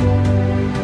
Música